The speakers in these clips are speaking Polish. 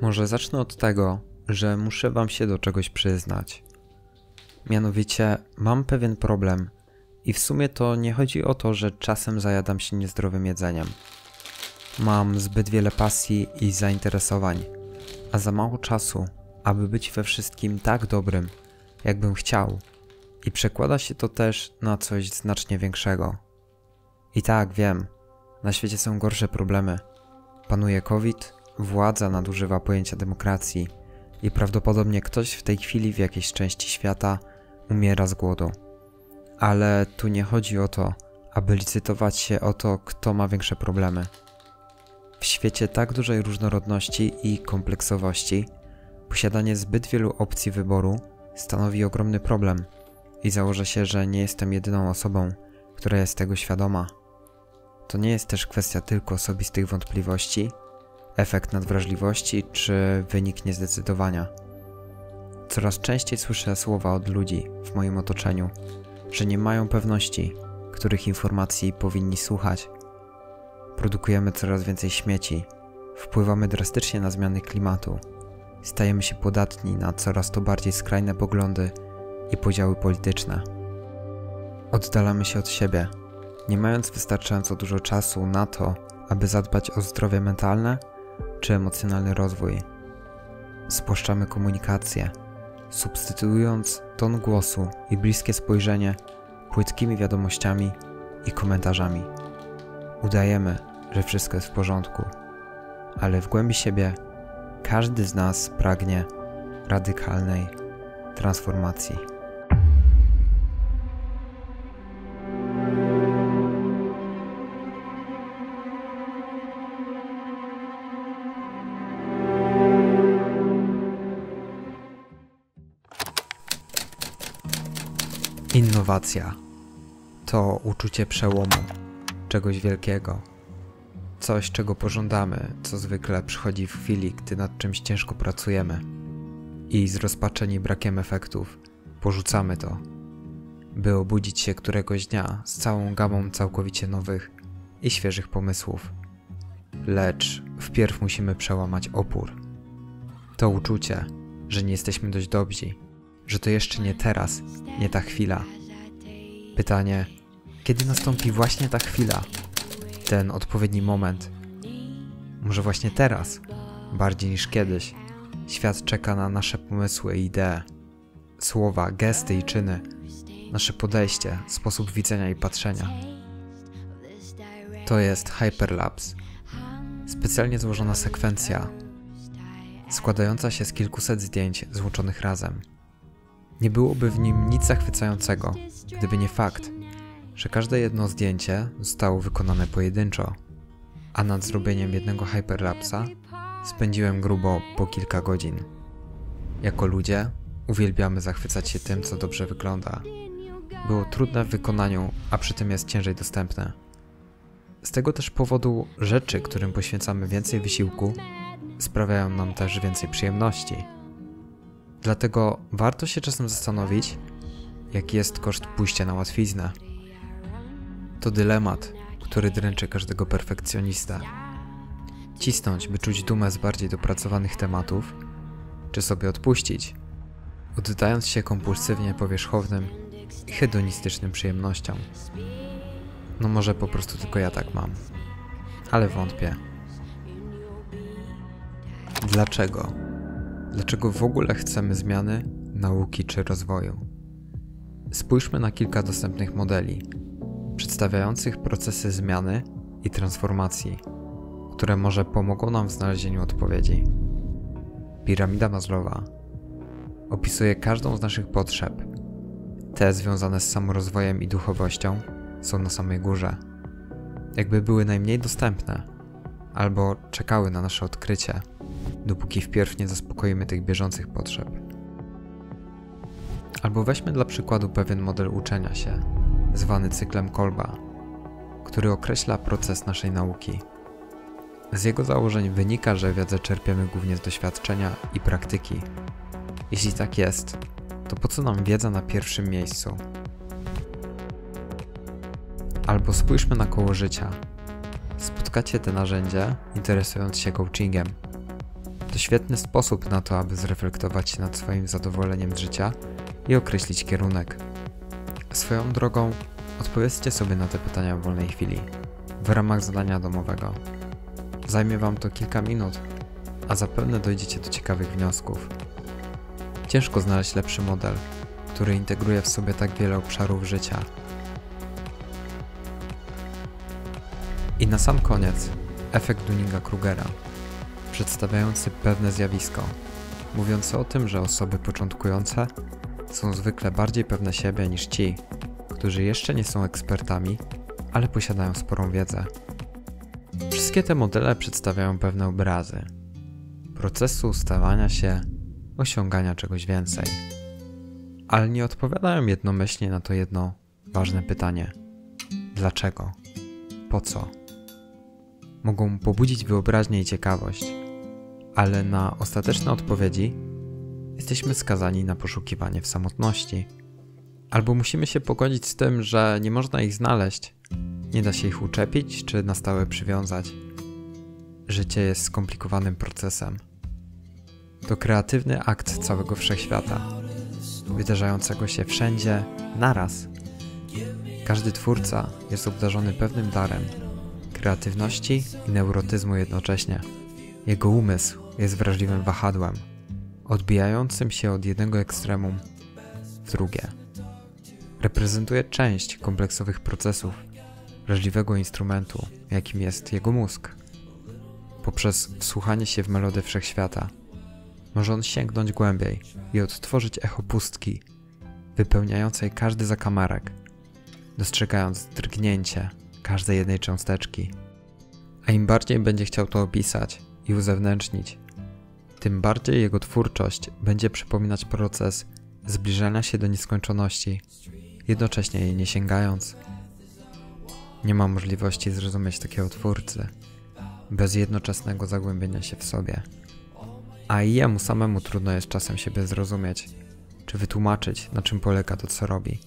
Może zacznę od tego, że muszę Wam się do czegoś przyznać. Mianowicie, mam pewien problem i w sumie to nie chodzi o to, że czasem zajadam się niezdrowym jedzeniem. Mam zbyt wiele pasji i zainteresowań, a za mało czasu, aby być we wszystkim tak dobrym, jakbym chciał. I przekłada się to też na coś znacznie większego. I tak, wiem, na świecie są gorsze problemy. Panuje COVID, władza nadużywa pojęcia demokracji i prawdopodobnie ktoś w tej chwili w jakiejś części świata umiera z głodu. Ale tu nie chodzi o to, aby licytować się o to, kto ma większe problemy. W świecie tak dużej różnorodności i kompleksowości, posiadanie zbyt wielu opcji wyboru stanowi ogromny problem i założę się, że nie jestem jedyną osobą, która jest tego świadoma. To nie jest też kwestia tylko osobistych wątpliwości, efekt nadwrażliwości czy wynik niezdecydowania. Coraz częściej słyszę słowa od ludzi w moim otoczeniu, że nie mają pewności, których informacji powinni słuchać. Produkujemy coraz więcej śmieci, wpływamy drastycznie na zmiany klimatu, stajemy się podatni na coraz to bardziej skrajne poglądy i podziały polityczne. Oddalamy się od siebie, nie mając wystarczająco dużo czasu na to, aby zadbać o zdrowie mentalne czy emocjonalny rozwój. Spłaszczamy komunikację, substytuując ton głosu i bliskie spojrzenie płytkimi wiadomościami i komentarzami. Udajemy, że wszystko jest w porządku, ale w głębi siebie każdy z nas pragnie radykalnej transformacji. Innowacja to uczucie przełomu, czegoś wielkiego. Coś, czego pożądamy, co zwykle przychodzi w chwili, gdy nad czymś ciężko pracujemy i zrozpaczeni brakiem efektów porzucamy to, by obudzić się któregoś dnia z całą gamą całkowicie nowych i świeżych pomysłów. Lecz wpierw musimy przełamać opór. To uczucie, że nie jesteśmy dość dobrzy, że to jeszcze nie teraz, nie ta chwila. Pytanie, kiedy nastąpi właśnie ta chwila, ten odpowiedni moment? Może właśnie teraz, bardziej niż kiedyś, świat czeka na nasze pomysły i idee, słowa, gesty i czyny, nasze podejście, sposób widzenia i patrzenia. To jest Hyperlapse, specjalnie złożona sekwencja, składająca się z kilkuset zdjęć złączonych razem. Nie byłoby w nim nic zachwycającego, gdyby nie fakt, że każde jedno zdjęcie zostało wykonane pojedynczo, a nad zrobieniem jednego hyperlapsa spędziłem grubo po kilka godzin. Jako ludzie uwielbiamy zachwycać się tym, co dobrze wygląda. Było trudne w wykonaniu, a przy tym jest ciężej dostępne. Z tego też powodu rzeczy, którym poświęcamy więcej wysiłku, sprawiają nam też więcej przyjemności. Dlatego warto się czasem zastanowić, jaki jest koszt pójścia na łatwiznę. To dylemat, który dręczy każdego perfekcjonista. Cisnąć, by czuć dumę z bardziej dopracowanych tematów, czy sobie odpuścić, oddając się kompulsywnie powierzchownym i hedonistycznym przyjemnościom. No może po prostu tylko ja tak mam, ale wątpię. Dlaczego? Dlaczego w ogóle chcemy zmiany, nauki czy rozwoju? Spójrzmy na kilka dostępnych modeli, przedstawiających procesy zmiany i transformacji, które może pomogą nam w znalezieniu odpowiedzi. Piramida Maslowa opisuje każdą z naszych potrzeb. Te związane z samorozwojem i duchowością są na samej górze. Jakby były najmniej dostępne, albo czekały na nasze odkrycie, dopóki wpierw nie zaspokoimy tych bieżących potrzeb. Albo weźmy dla przykładu pewien model uczenia się, zwany cyklem Kolba, który określa proces naszej nauki. Z jego założeń wynika, że wiedzę czerpiemy głównie z doświadczenia i praktyki. Jeśli tak jest, to po co nam wiedza na pierwszym miejscu? Albo spójrzmy na koło życia. Spotkacie te narzędzie interesując się coachingiem. To świetny sposób na to, aby zreflektować nad swoim zadowoleniem z życia i określić kierunek. Swoją drogą, odpowiedzcie sobie na te pytania w wolnej chwili, w ramach zadania domowego. Zajmie Wam to kilka minut, a zapewne dojdziecie do ciekawych wniosków. Ciężko znaleźć lepszy model, który integruje w sobie tak wiele obszarów życia. I na sam koniec efekt Dunninga-Krugera, przedstawiający pewne zjawisko, mówiący o tym, że osoby początkujące są zwykle bardziej pewne siebie niż ci, którzy jeszcze nie są ekspertami, ale posiadają sporą wiedzę. Wszystkie te modele przedstawiają pewne obrazy procesu stawania się, osiągania czegoś więcej, ale nie odpowiadają jednomyślnie na to jedno ważne pytanie: dlaczego? Po co? Mogą pobudzić wyobraźnię i ciekawość, ale na ostateczne odpowiedzi jesteśmy skazani na poszukiwanie w samotności. Albo musimy się pogodzić z tym, że nie można ich znaleźć, nie da się ich uczepić czy na stałe przywiązać. Życie jest skomplikowanym procesem. To kreatywny akt całego wszechświata, wydarzającego się wszędzie, naraz. Każdy twórca jest obdarzony pewnym darem kreatywności i neurotyzmu jednocześnie. Jego umysł jest wrażliwym wahadłem, odbijającym się od jednego ekstremum w drugie. Reprezentuje część kompleksowych procesów wrażliwego instrumentu, jakim jest jego mózg. Poprzez wsłuchanie się w melodię wszechświata, może on sięgnąć głębiej i odtworzyć echo pustki, wypełniającej każdy zakamarek, dostrzegając drgnięcie każdej jednej cząsteczki. A im bardziej będzie chciał to opisać i uzewnętrznić, tym bardziej jego twórczość będzie przypominać proces zbliżania się do nieskończoności, jednocześnie jej nie sięgając. Nie ma możliwości zrozumieć takiego twórcy bez jednoczesnego zagłębienia się w sobie. A i jemu samemu trudno jest czasem siebie zrozumieć, czy wytłumaczyć, na czym polega to, co robi.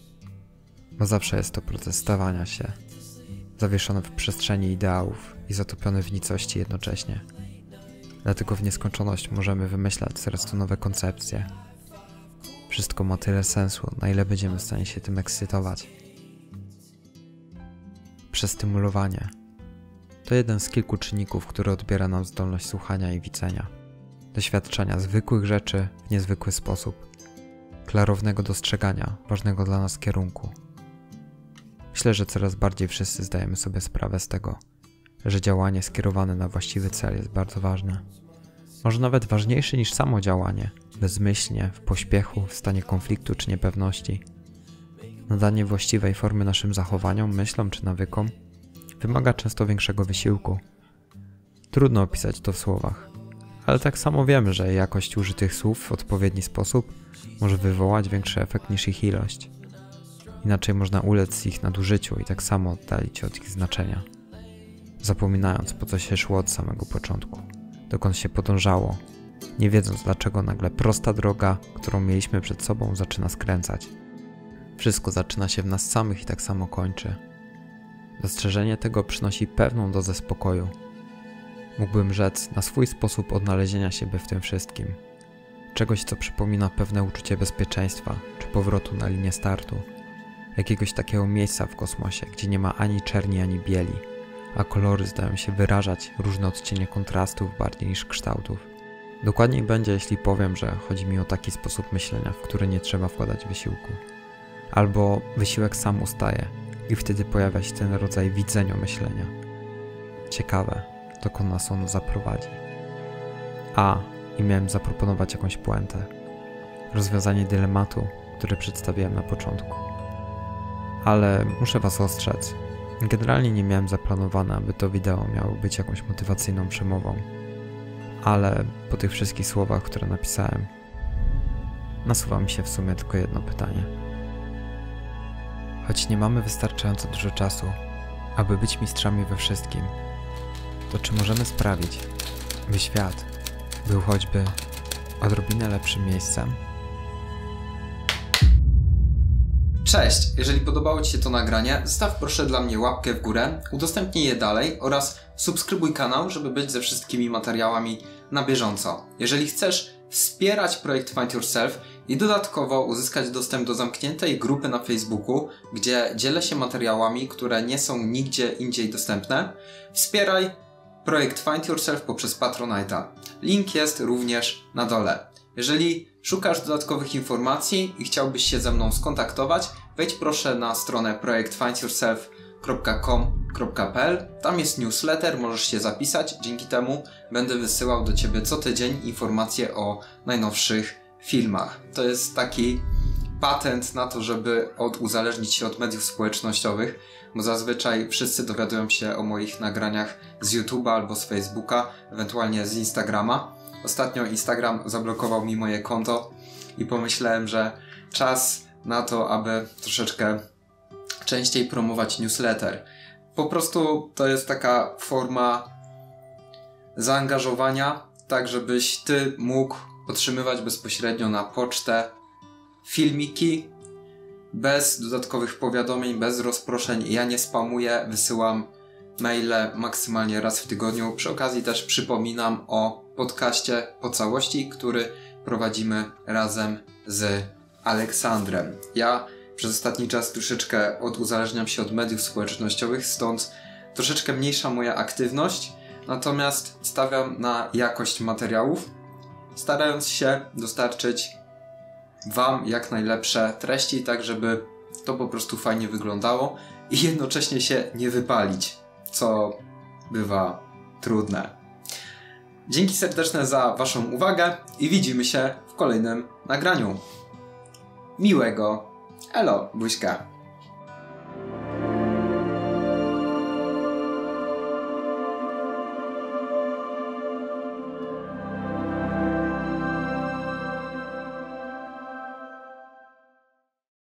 Bo zawsze jest to proces stawania się, zawieszony w przestrzeni ideałów i zatopiony w nicości jednocześnie. Dlatego w nieskończoność możemy wymyślać coraz to nowe koncepcje. Wszystko ma tyle sensu, na ile będziemy w stanie się tym ekscytować. Przestymulowanie to jeden z kilku czynników, który odbiera nam zdolność słuchania i widzenia, doświadczenia zwykłych rzeczy w niezwykły sposób, klarownego dostrzegania ważnego dla nas kierunku. Myślę, że coraz bardziej wszyscy zdajemy sobie sprawę z tego, że działanie skierowane na właściwy cel jest bardzo ważne. Może nawet ważniejsze niż samo działanie, bezmyślnie, w pośpiechu, w stanie konfliktu czy niepewności. Nadanie właściwej formy naszym zachowaniom, myślom czy nawykom wymaga często większego wysiłku. Trudno opisać to w słowach, ale tak samo wiemy, że jakość użytych słów w odpowiedni sposób może wywołać większy efekt niż ich ilość. Inaczej można ulec ich nadużyciu i tak samo oddalić od ich znaczenia, zapominając po co się szło od samego początku, dokąd się podążało, nie wiedząc dlaczego nagle prosta droga, którą mieliśmy przed sobą, zaczyna skręcać. Wszystko zaczyna się w nas samych i tak samo kończy. Dostrzeżenie tego przynosi pewną dozę spokoju. Mógłbym rzec na swój sposób odnalezienia siebie w tym wszystkim. Czegoś, co przypomina pewne uczucie bezpieczeństwa czy powrotu na linię startu jakiegoś takiego miejsca w kosmosie, gdzie nie ma ani czerni, ani bieli, a kolory zdają się wyrażać różne odcienie kontrastów bardziej niż kształtów. Dokładniej będzie, jeśli powiem, że chodzi mi o taki sposób myślenia, w który nie trzeba wkładać wysiłku. Albo wysiłek sam ustaje i wtedy pojawia się ten rodzaj widzenia myślenia. Ciekawe, dokąd nas ono zaprowadzi. A, i miałem zaproponować jakąś puentę. Rozwiązanie dylematu, które przedstawiłem na początku ale muszę Was ostrzec. Generalnie nie miałem zaplanowane, aby to wideo miało być jakąś motywacyjną przemową, ale po tych wszystkich słowach, które napisałem, nasuwa mi się w sumie tylko jedno pytanie. Choć nie mamy wystarczająco dużo czasu, aby być mistrzami we wszystkim, to czy możemy sprawić, by świat był choćby odrobinę lepszym miejscem? Cześć! Jeżeli podobało Ci się to nagranie, zostaw proszę dla mnie łapkę w górę, udostępnij je dalej oraz subskrybuj kanał, żeby być ze wszystkimi materiałami na bieżąco. Jeżeli chcesz wspierać projekt Find Yourself i dodatkowo uzyskać dostęp do zamkniętej grupy na Facebooku, gdzie dzielę się materiałami, które nie są nigdzie indziej dostępne, wspieraj projekt Find Yourself poprzez Patronite'a. Link jest również na dole. Jeżeli szukasz dodatkowych informacji i chciałbyś się ze mną skontaktować, wejdź proszę na stronę projektfindyourself.com.pl. Tam jest newsletter, możesz się zapisać. Dzięki temu będę wysyłał do Ciebie co tydzień informacje o najnowszych filmach. To jest taki patent na to, żeby oduzależnić się od mediów społecznościowych, bo zazwyczaj wszyscy dowiadują się o moich nagraniach z YouTube'a albo z Facebooka, ewentualnie z Instagrama. Ostatnio Instagram zablokował mi moje konto i pomyślałem, że czas na to, aby troszeczkę częściej promować newsletter. Po prostu to jest taka forma zaangażowania, tak żebyś ty mógł otrzymywać bezpośrednio na pocztę filmiki bez dodatkowych powiadomień, bez rozproszeń. Ja nie spamuję, wysyłam maile maksymalnie raz w tygodniu. Przy okazji też przypominam o podcaście po całości, który prowadzimy razem z Aleksandrem. Ja przez ostatni czas troszeczkę oduzależniam się od mediów społecznościowych, stąd troszeczkę mniejsza moja aktywność, natomiast stawiam na jakość materiałów, starając się dostarczyć Wam jak najlepsze treści, tak żeby to po prostu fajnie wyglądało i jednocześnie się nie wypalić, co bywa trudne. Dzięki serdeczne za Waszą uwagę i widzimy się w kolejnym nagraniu. Miłego. Elo, buźka.